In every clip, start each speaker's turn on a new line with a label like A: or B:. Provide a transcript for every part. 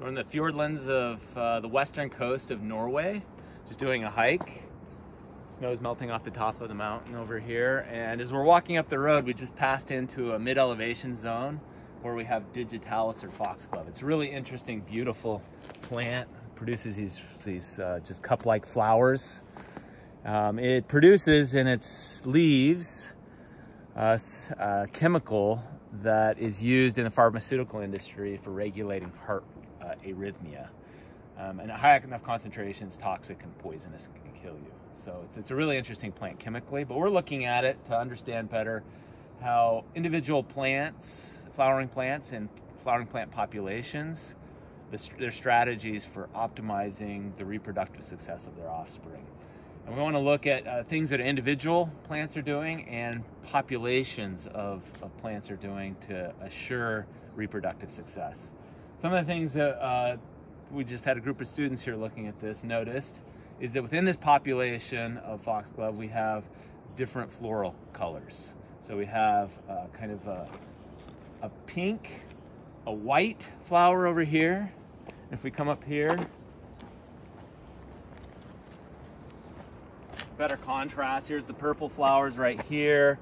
A: We're in the fjordlands of uh, the western coast of Norway, just doing a hike. Snow's melting off the top of the mountain over here. And as we're walking up the road, we just passed into a mid-elevation zone where we have digitalis or foxglove. It's a really interesting, beautiful plant. It produces these, these uh, just cup-like flowers. Um, it produces in its leaves a, a chemical that is used in the pharmaceutical industry for regulating heart uh, arrhythmia. Um, and at high enough concentrations, toxic and poisonous can kill you. So it's, it's a really interesting plant chemically, but we're looking at it to understand better how individual plants, flowering plants and flowering plant populations, the, their strategies for optimizing the reproductive success of their offspring. And we want to look at uh, things that individual plants are doing and populations of, of plants are doing to assure reproductive success. Some of the things that uh, we just had a group of students here looking at this noticed is that within this population of foxglove, we have different floral colors. So we have uh, kind of a, a pink, a white flower over here. If we come up here, better contrast. Here's the purple flowers right here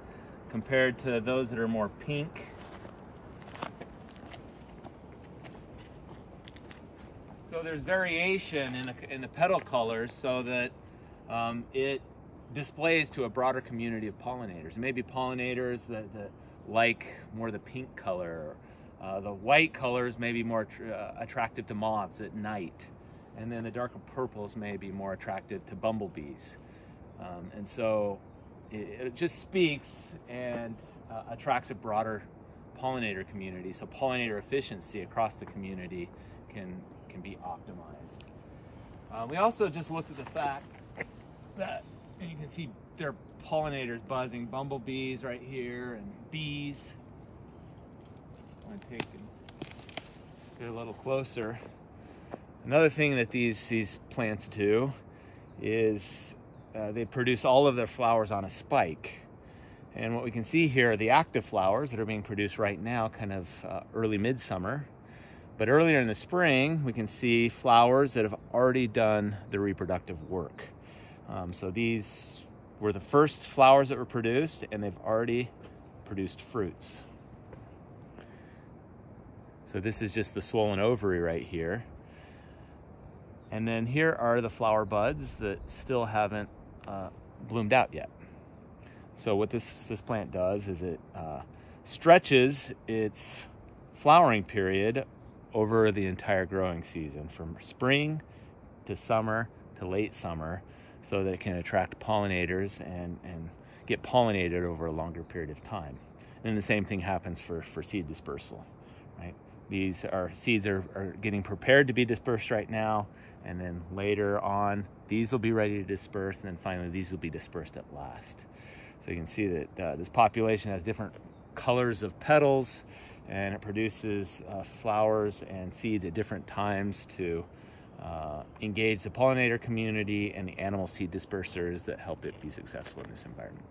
A: compared to those that are more pink. So there's variation in the, in the petal colors so that um, it displays to a broader community of pollinators. Maybe pollinators that, that like more the pink color. Uh, the white colors may be more uh, attractive to moths at night. And then the darker purples may be more attractive to bumblebees. Um, and so it, it, just speaks and uh, attracts a broader pollinator community. So pollinator efficiency across the community can can be optimized. Um, we also just looked at the fact that, and you can see there are pollinators buzzing, bumblebees right here, and bees. I'm to take and get a little closer. Another thing that these, these plants do is uh, they produce all of their flowers on a spike. And what we can see here are the active flowers that are being produced right now, kind of uh, early midsummer. But earlier in the spring, we can see flowers that have already done the reproductive work. Um, so these were the first flowers that were produced and they've already produced fruits. So this is just the swollen ovary right here. And then here are the flower buds that still haven't uh, bloomed out yet. So what this, this plant does is it uh, stretches its flowering period over the entire growing season from spring to summer to late summer so that it can attract pollinators and, and get pollinated over a longer period of time. And the same thing happens for, for seed dispersal, right? These are seeds are, are getting prepared to be dispersed right now, and then later on, these will be ready to disperse, and then finally these will be dispersed at last. So you can see that uh, this population has different colors of petals, and it produces uh, flowers and seeds at different times to uh, engage the pollinator community and the animal seed dispersers that help it be successful in this environment.